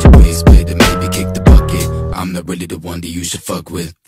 two-way split and maybe kick the bucket. I'm not really the one that you should fuck with.